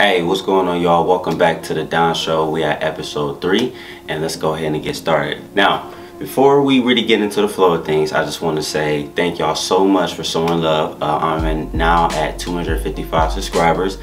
Hey, what's going on y'all? Welcome back to the Don Show. We at episode 3 and let's go ahead and get started. Now, before we really get into the flow of things, I just want to say thank y'all so much for showing love. Uh, I'm now at 255 subscribers.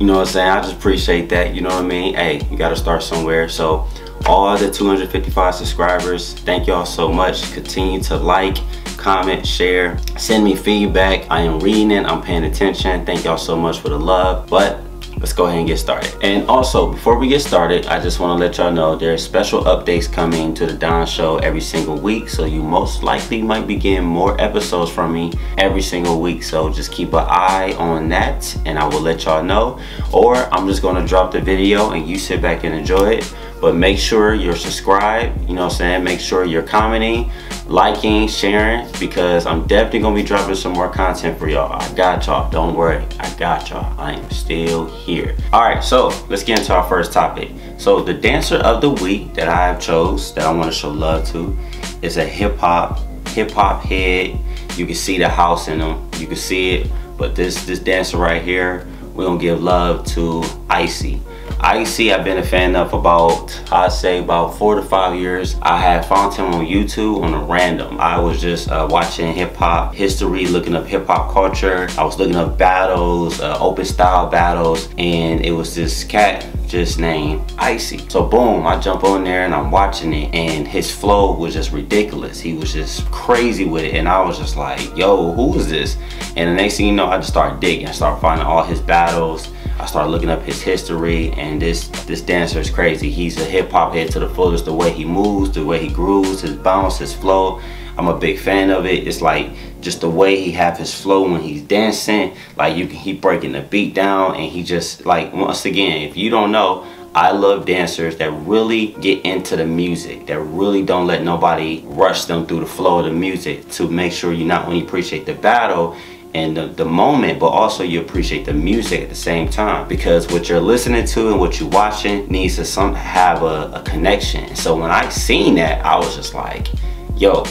You know what I'm saying? I just appreciate that. You know what I mean? Hey, you got to start somewhere. So all the 255 subscribers, thank y'all so much. Continue to like, comment, share, send me feedback. I am reading it, I'm paying attention. Thank y'all so much for the love. But let's go ahead and get started. And also, before we get started, I just want to let y'all know there's special updates coming to the Don Show every single week. So you most likely might be getting more episodes from me every single week. So just keep an eye on that and I will let y'all know. Or I'm just going to drop the video and you sit back and enjoy it. But make sure you're subscribed, you know what I'm saying? Make sure you're commenting, liking, sharing, because I'm definitely gonna be dropping some more content for y'all. I got y'all, don't worry, I got y'all. I am still here. All right, so let's get into our first topic. So the dancer of the week that I have chose, that I wanna show love to, is a hip hop, hip hop head. You can see the house in them, you can see it, but this, this dancer right here, we're gonna give love to Icee. Icee, I've been a fan of about, I'd say about four to five years. I had found him on YouTube on a random. I was just uh, watching hip hop history, looking up hip hop culture. I was looking up battles, uh, open style battles, and it was this cat just named Icee. So boom, I jump on there and I'm watching it and his flow was just ridiculous. He was just crazy with it and I was just like, yo, who is this? And the next thing you know, I just start digging. I start finding all his battles. I started looking up his history and this this dancer is crazy. He's a hip hop head to the fullest. The way he moves, the way he grooves, his bounce, his flow. I'm a big fan of it. It's like just the way he have his flow when he's dancing. Like you can he breaking the beat down and he just like once again, if you don't know, I love dancers that really get into the music, that really don't let nobody rush them through the flow of the music to make sure you not only appreciate the battle, and the, the, moment, but also you appreciate the music at the same time because what you're listening to and what you're watching needs to some have a, a connection. So when I seen that, I was just like, yo,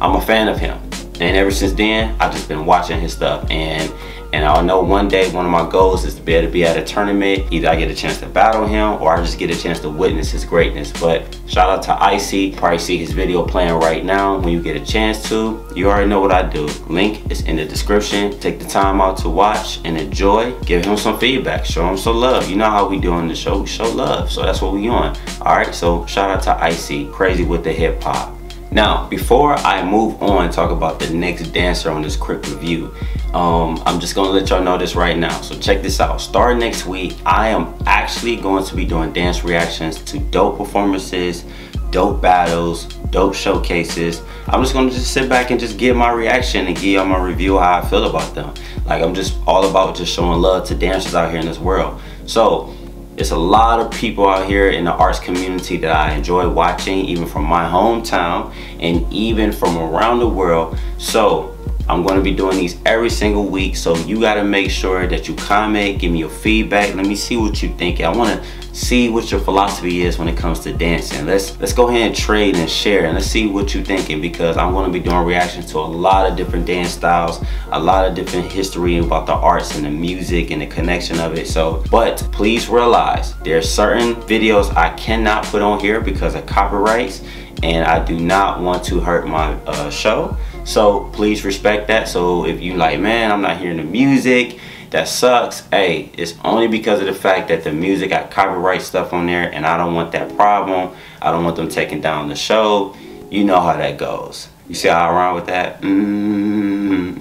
I'm a fan of him. And ever since then, I've just been watching his stuff and and I know one day one of my goals is to be able to be at a tournament. Either I get a chance to battle him or I just get a chance to witness his greatness. But shout out to Icee. Probably see his video playing right now when you get a chance to. You already know what I do. Link is in the description. Take the time out to watch and enjoy. Give him some feedback. Show him some love. You know how we do on the show. We show love. So that's what we on. Alright, so shout out to Icee. Crazy with the hip hop. Now, before I move on and talk about the next dancer on this quick review, um, I'm just gonna let y'all know this right now. So check this out. Starting next week, I am actually going to be doing dance reactions to dope performances, dope battles, dope showcases. I'm just gonna just sit back and just give my reaction and give y'all my review how I feel about them. Like I'm just all about just showing love to dancers out here in this world. So there's a lot of people out here in the arts community that I enjoy watching, even from my hometown and even from around the world. So I'm going to be doing these every single week. So you got to make sure that you comment, give me your feedback. Let me see what you think. I want to see what your philosophy is when it comes to dancing. Let's let's go ahead and trade and share and let's see what you're thinking because I'm going to be doing reactions to a lot of different dance styles, a lot of different history about the arts and the music and the connection of it. So, but please realize there's certain videos I cannot put on here because of copyrights and I do not want to hurt my uh, show. So please respect that. So if you like, man, I'm not hearing the music, that sucks. Hey, it's only because of the fact that the music got copyright stuff on there and I don't want that problem. I don't want them taking down the show. You know how that goes. You see how I run with that? Mm.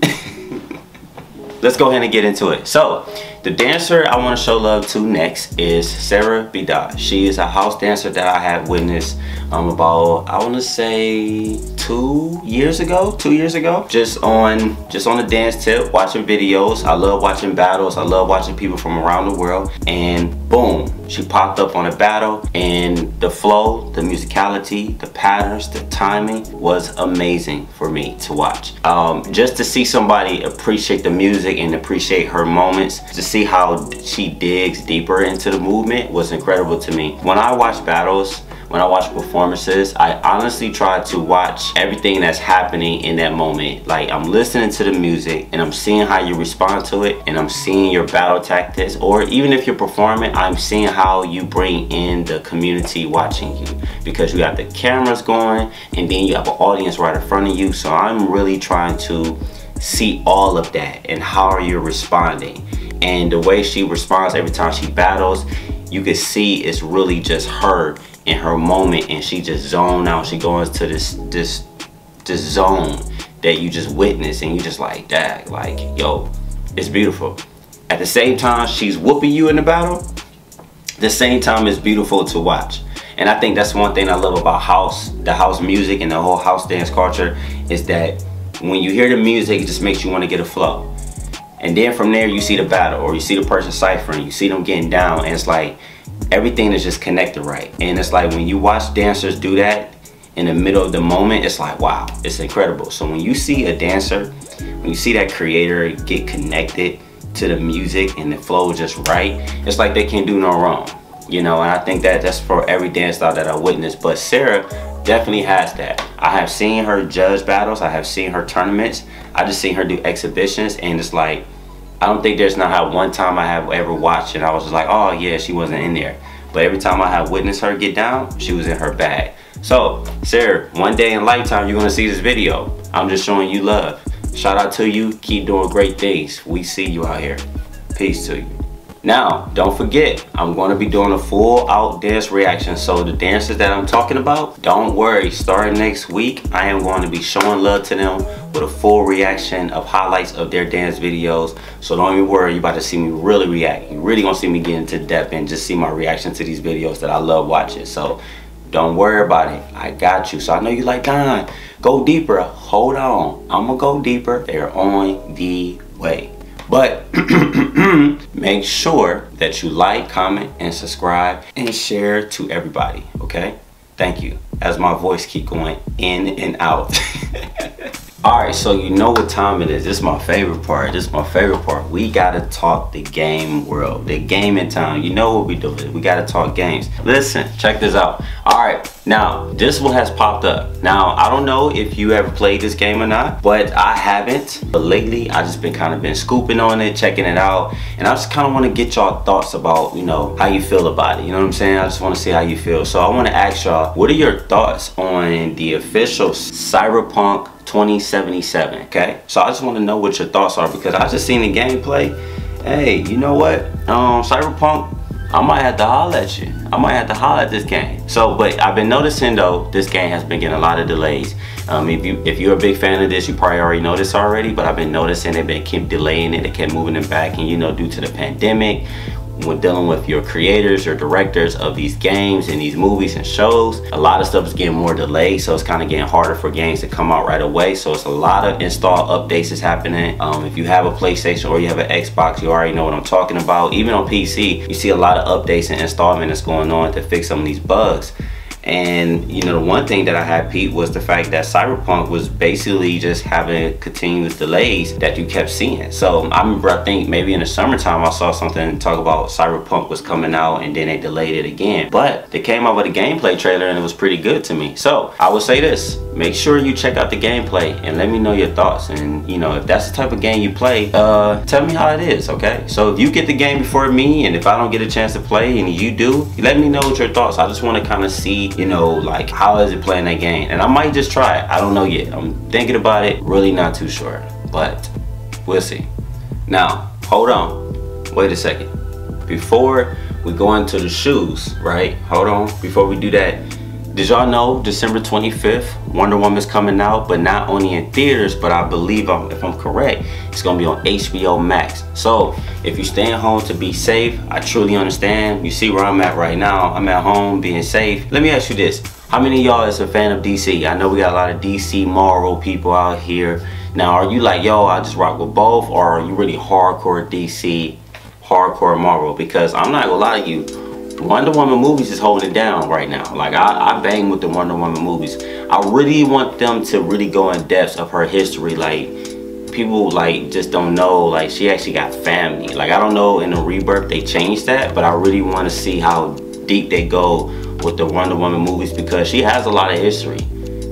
Let's go ahead and get into it. So, the dancer I want to show love to next is Sarah Bidaw. She is a house dancer that I have witnessed um, about, I want to say two years ago, two years ago. Just on, just on the dance tip, watching videos. I love watching battles. I love watching people from around the world. And boom, she popped up on a battle and the flow, the musicality, the patterns, the timing was amazing for me to watch. Um, just to see somebody appreciate the music and appreciate her moments, to see how she digs deeper into the movement was incredible to me. When I watch battles, when I watch performances, I honestly try to watch everything that's happening in that moment. Like I'm listening to the music and I'm seeing how you respond to it and I'm seeing your battle tactics or even if you're performing, I'm seeing how you bring in the community watching you because you got the cameras going and then you have an audience right in front of you. So I'm really trying to see all of that and how are you responding and the way she responds every time she battles you can see it's really just her in her moment. And she just zone out. She goes to this this this zone that you just witness. And you just like that like yo it's beautiful. At the same time she's whooping you in the battle. The same time it's beautiful to watch. And i think that's one thing i love about house the house music and the whole house dance culture is that when you hear the music it just makes you want to get a flow and then from there, you see the battle or you see the person ciphering, you see them getting down and it's like everything is just connected right. And it's like when you watch dancers do that in the middle of the moment, it's like, wow, it's incredible. So when you see a dancer, when you see that creator get connected to the music and the flow just right, it's like they can't do no wrong. You know, and I think that that's for every dance style that I witnessed. But Sarah definitely has that. I have seen her judge battles. I have seen her tournaments. I just seen her do exhibitions and it's like, I don't think there's not one time I have ever watched and I was just like, oh yeah, she wasn't in there. But every time I have witnessed her get down, she was in her bag. So, Sarah, one day in lifetime, you're gonna see this video. I'm just showing you love. Shout out to you. Keep doing great things. We see you out here. Peace to you. Now, don't forget, I'm going to be doing a full out dance reaction. So the dancers that I'm talking about, don't worry. Starting next week, I am going to be showing love to them with a full reaction of highlights of their dance videos. So don't even worry, you're about to see me really react. You're really to see me get into depth and just see my reaction to these videos that I love watching. So don't worry about it. I got you. So I know you like, Don, go deeper. Hold on. I'm to go deeper. They're on the way. But make sure that you like, comment, and subscribe and share to everybody, okay? Thank you. As my voice keep going in and out. All right, so you know what time it is. This is my favorite part. This is my favorite part. We gotta talk the game world, the gaming time. You know what we do. We gotta talk games. Listen, check this out. All right, now this one has popped up. Now I don't know if you ever played this game or not, but I haven't. But lately, I just been kind of been scooping on it, checking it out, and I just kind of want to get y'all thoughts about, you know, how you feel about it. You know what I'm saying? I just want to see how you feel. So I want to ask y'all, what are your thoughts on the official Cyberpunk 2077 okay? So i just want to know what your thoughts are because i just seen the gameplay. Hey you know what? Um cyberpunk i might have to holler at you. I might have to holler at this game. So but i've been noticing though this game has been getting a lot of delays. Um, if you if you're a big fan of this you probably already know this already but i've been noticing they've been keep delaying it. They kept moving it back and you know due to the pandemic when dealing with your creators or directors of these games and these movies and shows a lot of stuff is getting more delayed so it's kind of getting harder for games to come out right away. So it's a lot of install updates is happening. Um, if you have a playstation or you have an xbox you already know what i'm talking about. Even on pc you see a lot of updates and installment that's going on to fix some of these bugs and you know, the one thing that I had Pete was the fact that Cyberpunk was basically just having continuous delays that you kept seeing. So I remember I think maybe in the summertime I saw something talk about Cyberpunk was coming out and then they delayed it again. But they came out with a gameplay trailer and it was pretty good to me. So I would say this, make sure you check out the gameplay and let me know your thoughts. And you know, if that's the type of game you play, uh, tell me how it is, okay? So if you get the game before me and if I don't get a chance to play and you do, let me know what your thoughts. I just want to kind of see you know, like how is it playing that game? And I might just try it. I don't know yet. I'm thinking about it, really not too sure, but we'll see. Now, hold on, wait a second. Before we go into the shoes, right? Hold on, before we do that, did y'all know December 25th, Wonder Woman's coming out, but not only in theaters, but I believe, I'm, if I'm correct, it's gonna be on HBO Max. So if you're staying home to be safe, I truly understand. You see where I'm at right now. I'm at home being safe. Let me ask you this. How many y'all is a fan of DC? I know we got a lot of DC Marvel people out here. Now, are you like, yo, I just rock with both, or are you really hardcore DC, hardcore Marvel? Because I'm not gonna lie to you, Wonder Woman movies is holding it down right now. Like I, I bang with the Wonder Woman movies. I really want them to really go in depth of her history. Like people like just don't know like she actually got family. Like I don't know in the rebirth they changed that, but I really want to see how deep they go with the Wonder Woman movies because she has a lot of history.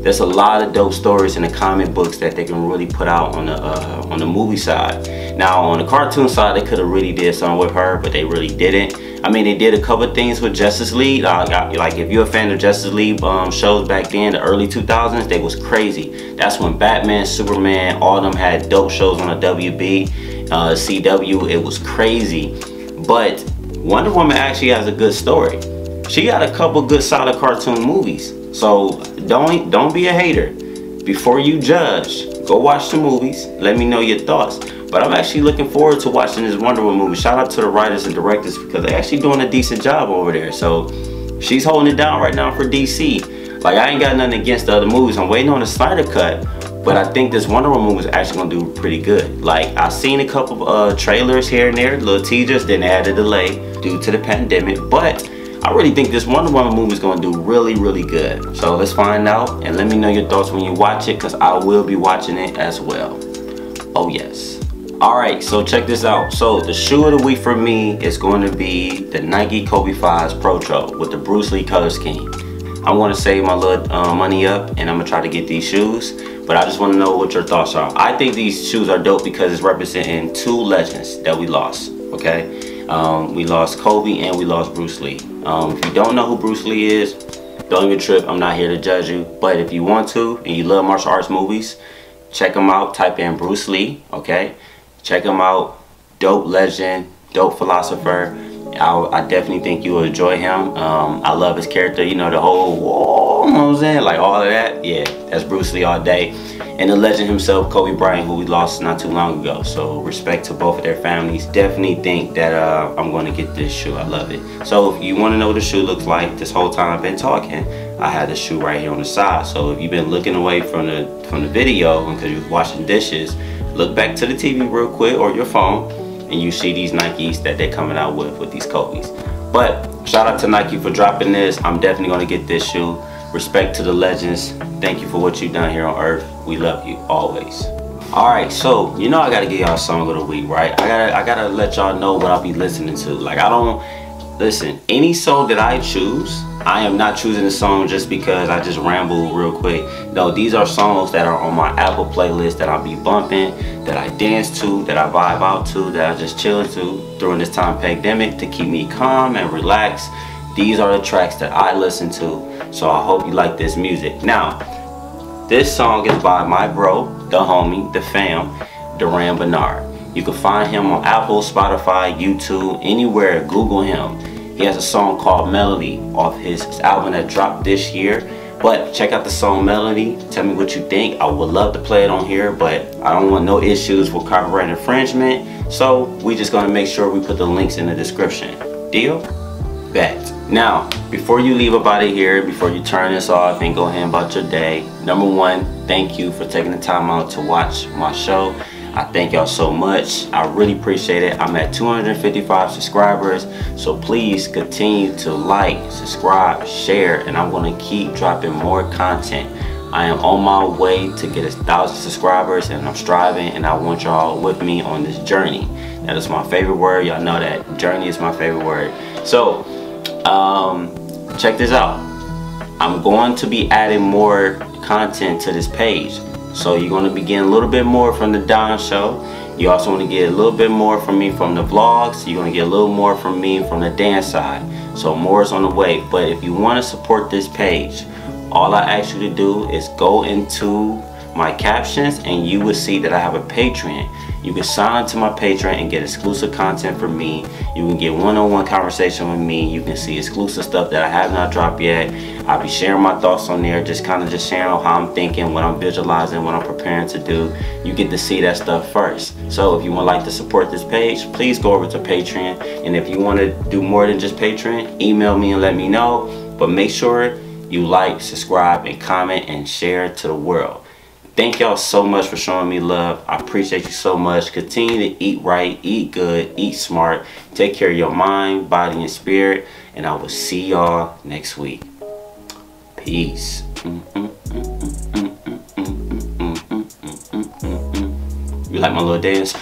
There's a lot of dope stories in the comic books that they can really put out on the uh, on the movie side. Now on the cartoon side, they could have really did something with her, but they really didn't. I mean, they did a couple things with Justice League. Like if you're a fan of Justice League um, shows back then, the early 2000s, they was crazy. That's when Batman, Superman, all them had dope shows on the WB, uh, CW. It was crazy. But Wonder Woman actually has a good story. She got a couple good solid cartoon movies. So don't don't be a hater. Before you judge, go watch the movies. Let me know your thoughts. But I'm actually looking forward to watching this Wonder Woman movie. Shout out to the writers and directors because they're actually doing a decent job over there. So she's holding it down right now for DC. Like I ain't got nothing against the other movies. I'm waiting on the Snyder cut. But I think this Wonder Woman movie is actually gonna do pretty good. Like I seen a couple of uh, trailers here and there, little teasers, then had a delay due to the pandemic. But I really think this Wonder Woman movie is going to do really, really good. So let's find out and let me know your thoughts when you watch it because I will be watching it as well. Oh yes. Alright, so check this out. So the shoe of the week for me is going to be the Nike Kobe 5s Protro with the Bruce Lee color scheme. I want to save my little uh, money up and I'm going to try to get these shoes. But I just want to know what your thoughts are. I think these shoes are dope because it's representing two legends that we lost. Okay, um, we lost Kobe and we lost Bruce Lee. Um, if you don't know who Bruce Lee is, don't even trip. I'm not here to judge you. But if you want to and you love martial arts movies, check them out. Type in Bruce Lee, okay? Check him out. Dope legend, dope philosopher. I, I definitely think you will enjoy him. Um, I love his character. You know, the whole, whoa, I'm saying? Like all of that. Yeah, that's Bruce Lee all day and the legend himself, Kobe Bryant, who we lost not too long ago. So respect to both of their families. Definitely think that uh, I'm going to get this shoe. I love it. So if you want to know what the shoe looks like, this whole time I've been talking, I had the shoe right here on the side. So if you've been looking away from the from the video because you're washing dishes, look back to the TV real quick or your phone, and you see these Nikes that they're coming out with with these Kobe's. But shout out to Nike for dropping this. I'm definitely going to get this shoe. Respect to the legends. Thank you for what you've done here on Earth. We love you always. Alright, so you know I gotta give y'all song of the week, right? I gotta I gotta let y'all know what I'll be listening to. Like I don't listen, any song that I choose, I am not choosing a song just because I just ramble real quick. No, these are songs that are on my Apple playlist that I'll be bumping, that I dance to, that I vibe out to, that I just chill to during this time pandemic to keep me calm and relaxed. These are the tracks that I listen to. So I hope you like this music. Now, this song is by my bro, the homie, the fam, Duran Bernard. You can find him on Apple, Spotify, YouTube, anywhere. Google him. He has a song called Melody off his album that dropped this year. But check out the song Melody. Tell me what you think. I would love to play it on here, but I don't want no issues with copyright infringement. So we just gonna make sure we put the links in the description. Deal? Bet. Now, before you leave about it here, before you turn this off and go ahead about your day, number one, thank you for taking the time out to watch my show. I thank y'all so much. I really appreciate it. I'm at 255 subscribers, so please continue to like, subscribe, share, and I'm gonna keep dropping more content. I am on my way to get a thousand subscribers and I'm striving and I want y'all with me on this journey. That is my favorite word. Y'all know that journey is my favorite word. So um, check this out. I'm going to be adding more content to this page. So you're going to be getting a little bit more from the Don Show. You also want to get a little bit more from me from the vlogs. You're going to get a little more from me from the dance side. So more is on the way. But if you want to support this page, all I ask you to do is go into my captions and you will see that I have a Patreon. You can sign up to my Patreon and get exclusive content from me. You can get one-on-one -on -one conversation with me. You can see exclusive stuff that I have not dropped yet. I'll be sharing my thoughts on there, just kind of just sharing how I'm thinking, what I'm visualizing, what I'm preparing to do. You get to see that stuff first. So if you would like to support this page, please go over to Patreon. And if you want to do more than just Patreon, email me and let me know. But make sure you like, subscribe, and comment and share to the world. Thank y'all so much for showing me love. I appreciate you so much. Continue to eat right, eat good, eat smart. Take care of your mind, body, and spirit. And I will see y'all next week. Peace. You like my little dance?